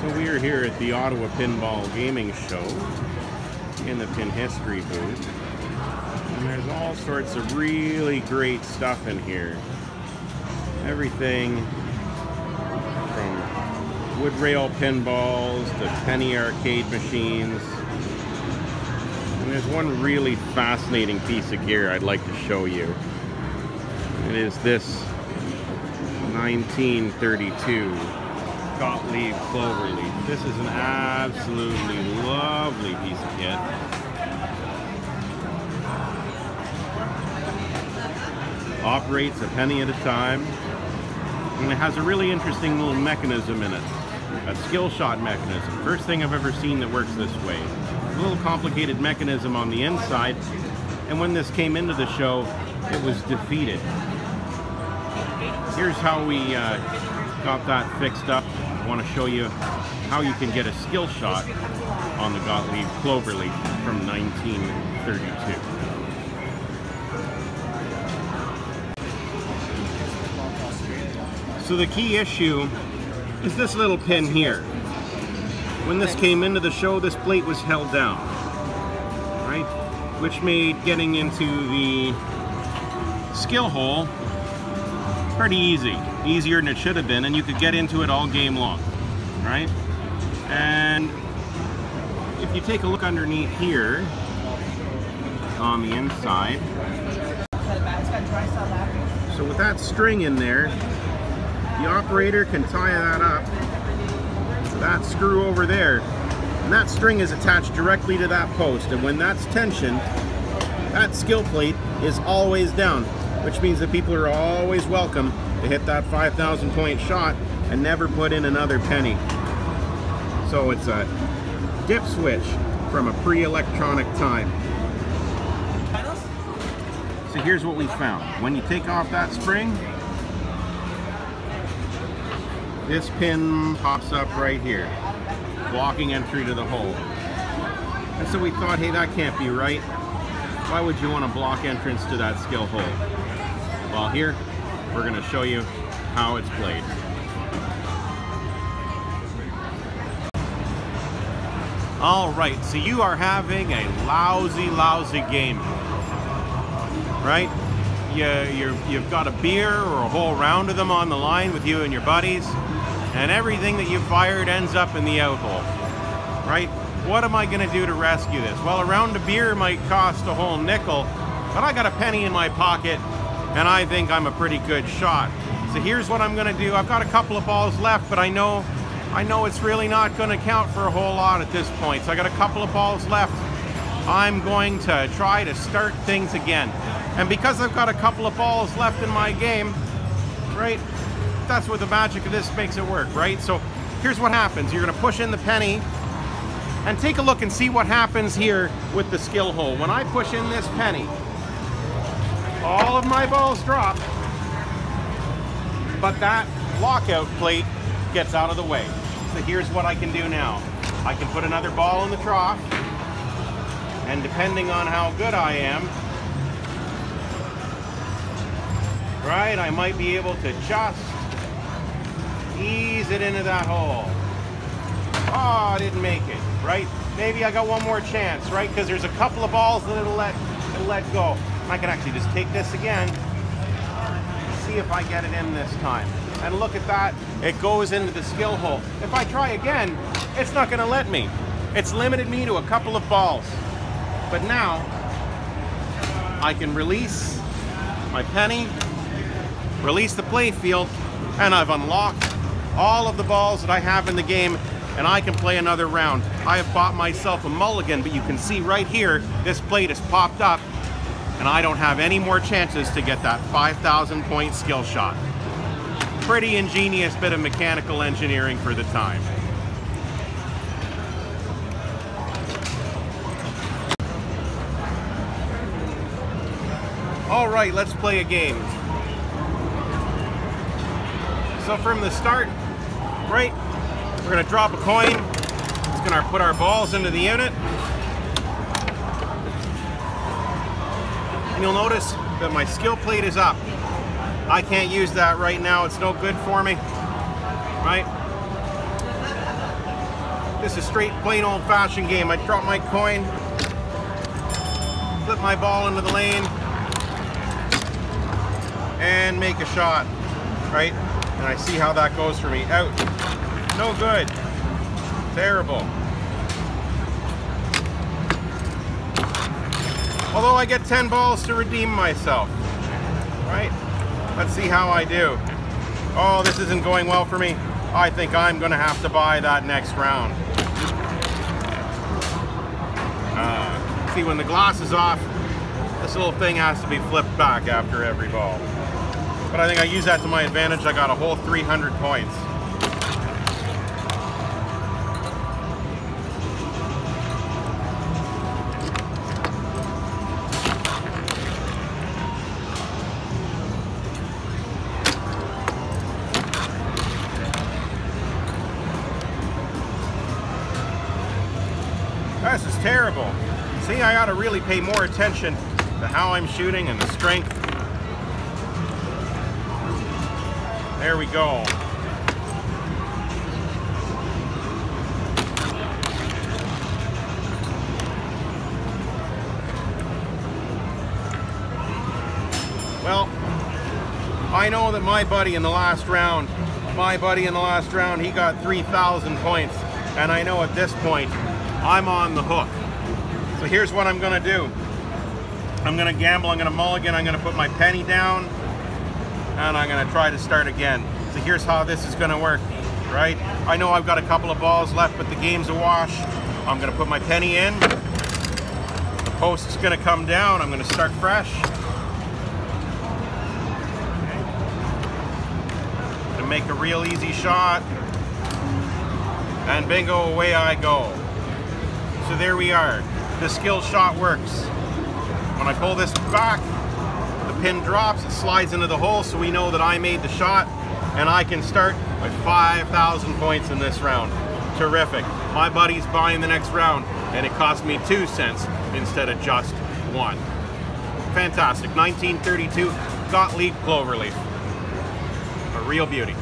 So we are here at the Ottawa Pinball Gaming Show in the Pin History booth. And there's all sorts of really great stuff in here. Everything from wood rail pinballs to penny arcade machines. And there's one really fascinating piece of gear I'd like to show you. It is this 1932 Gottlieb Cloverleaf. This is an absolutely lovely piece of kit. Operates a penny at a time. And it has a really interesting little mechanism in it. A skill shot mechanism. First thing I've ever seen that works this way. A little complicated mechanism on the inside. And when this came into the show, it was defeated. Here's how we uh, got that fixed up. Want to show you how you can get a skill shot on the Gottlieb Cloverleaf from 1932. So the key issue is this little pin here. When this came into the show, this plate was held down, right? Which made getting into the skill hole pretty easy. Easier than it should have been, and you could get into it all game long, right? And if you take a look underneath here, on the inside, so with that string in there, the operator can tie that up that screw over there, and that string is attached directly to that post, and when that's tension, that skill plate is always down which means that people are always welcome to hit that 5,000 point shot and never put in another penny. So it's a dip switch from a pre-electronic time. So here's what we found. When you take off that spring, this pin pops up right here, blocking entry to the hole. And so we thought, hey, that can't be right. Why would you want to block entrance to that skill hole? Well, here we're going to show you how it's played. All right, so you are having a lousy, lousy game, right? You, you you've got a beer or a whole round of them on the line with you and your buddies, and everything that you fired ends up in the out hole, right? What am I going to do to rescue this? Well, a round of beer might cost a whole nickel, but I got a penny in my pocket and I think I'm a pretty good shot. So here's what I'm gonna do. I've got a couple of balls left, but I know I know it's really not gonna count for a whole lot at this point. So I got a couple of balls left. I'm going to try to start things again. And because I've got a couple of balls left in my game, right, that's what the magic of this makes it work, right? So here's what happens. You're gonna push in the penny and take a look and see what happens here with the skill hole. When I push in this penny, all of my balls drop, but that lockout plate gets out of the way. So here's what I can do now. I can put another ball in the trough, and depending on how good I am, right, I might be able to just ease it into that hole. Oh, I didn't make it, right? Maybe I got one more chance, right? Because there's a couple of balls that it'll let, it'll let go. I can actually just take this again, see if I get it in this time. And look at that, it goes into the skill hole. If I try again, it's not gonna let me. It's limited me to a couple of balls. But now, I can release my penny, release the play field, and I've unlocked all of the balls that I have in the game and I can play another round. I have bought myself a mulligan, but you can see right here, this plate has popped up and I don't have any more chances to get that 5,000 point skill shot. Pretty ingenious bit of mechanical engineering for the time. All right, let's play a game. So from the start, right, we're gonna drop a coin. It's gonna put our balls into the unit. And you'll notice that my skill plate is up. I can't use that right now. It's no good for me, right? This is straight, plain old-fashioned game. I drop my coin, flip my ball into the lane, and make a shot, right? And I see how that goes for me. Out. No good. Terrible. Although I get 10 balls to redeem myself, right? Let's see how I do. Oh, this isn't going well for me. I think I'm gonna have to buy that next round. Uh, see, when the glass is off, this little thing has to be flipped back after every ball. But I think I use that to my advantage. I got a whole 300 points. Terrible. See, I ought to really pay more attention to how I'm shooting and the strength. There we go. Well, I know that my buddy in the last round, my buddy in the last round, he got 3,000 points. And I know at this point, I'm on the hook. So here's what I'm gonna do. I'm gonna gamble, I'm gonna mulligan, I'm gonna put my penny down, and I'm gonna try to start again. So here's how this is gonna work, right? I know I've got a couple of balls left, but the game's a wash. I'm gonna put my penny in. The post's gonna come down, I'm gonna start fresh. To make a real easy shot. And bingo, away I go. So there we are. The skill shot works. When I pull this back, the pin drops, it slides into the hole, so we know that I made the shot, and I can start with 5,000 points in this round. Terrific. My buddy's buying the next round, and it cost me two cents instead of just one. Fantastic. 1932 Gottlieb Cloverleaf. A real beauty.